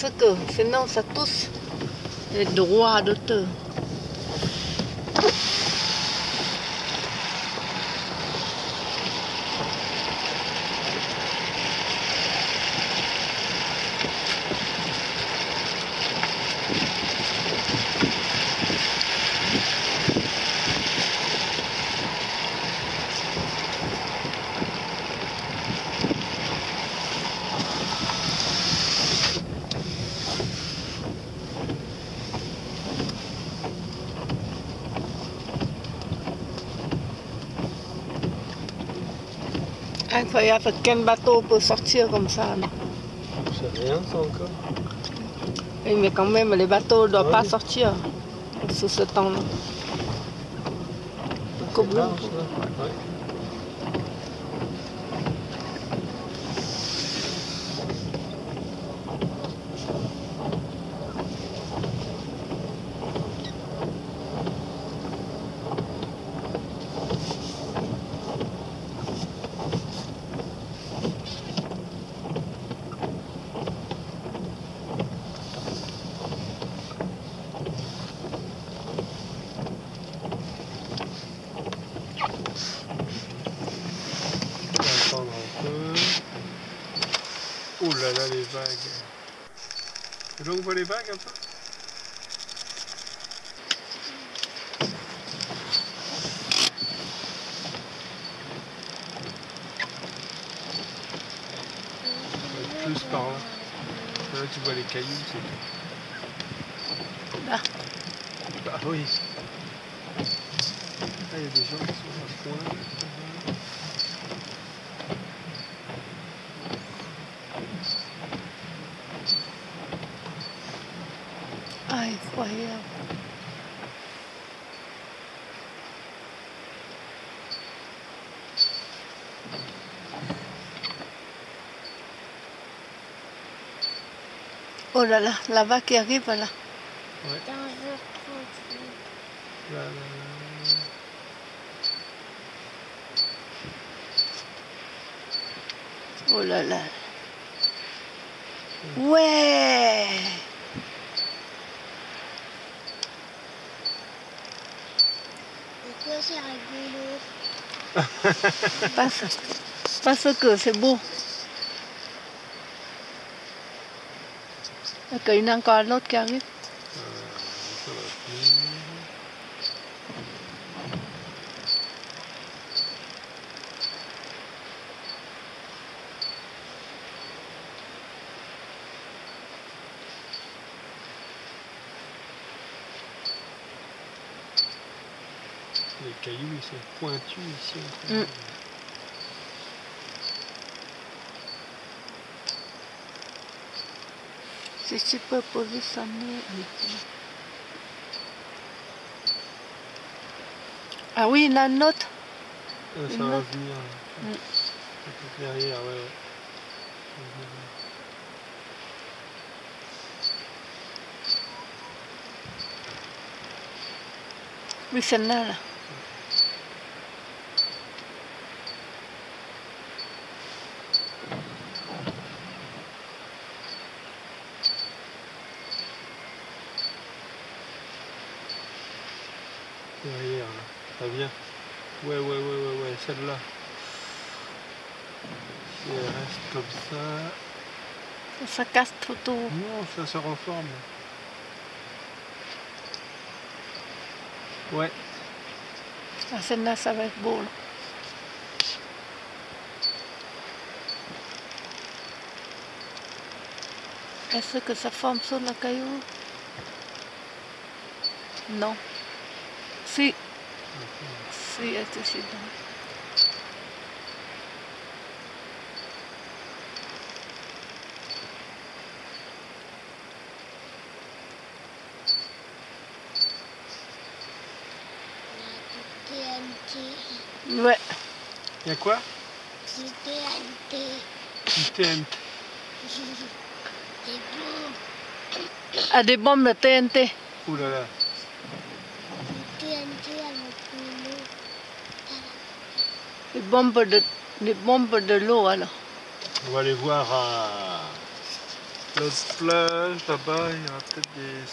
parce que sinon ça touche les droits d'auteur. Incroyable, quel bateau peut sortir comme ça sais rien ça encore. Oui, mais quand même, les bateaux ne doivent pas sortir sous ce temps-là. C'est Comme large là. Ouais. On va attendre un peu. Oh là les vagues. Et là, on voit les vagues un peu? Plus par là. Là, tu vois les cailloux, c'est tout. Là. Bah oui. Là, il y a des gens qui sont à ce coin. Incroyable. Oh là là, la vague qui arrive là. Là, là, là, là. Oh là là. Ouais c'est parce que c'est beau. Ok, il y en a encore l'autre qui arrive. Ça va venir. Les cailloux, ils sont pointus ici. Mm. Si tu peux positionner. ici. Ah oui, il y en a une autre. Ah, ça Une va autre. venir. Mm. Derrière, ouais, ouais. Oui, celle-là. Là. Derrière, là. Ça vient. Ouais, ouais, ouais, ouais, ouais, celle-là. Si elle reste comme ça. Ça casse tout. tout. Non, ça se reforme. Ouais. Ah, celle-là, ça va être beau. là. Est-ce que ça forme sur le caillou? Non. Si. Si, elle est ici. donc. TNT. Ouais. Y a quoi? Du TNT. Du TNT. C'est beau. Ah, des bombes de TNT. Ouh là là. Du TNT avec de l'eau. Des bombes de, des bombes de l'eau, alors. On va aller voir à L'autre plage, là-bas, il y aura peut-être des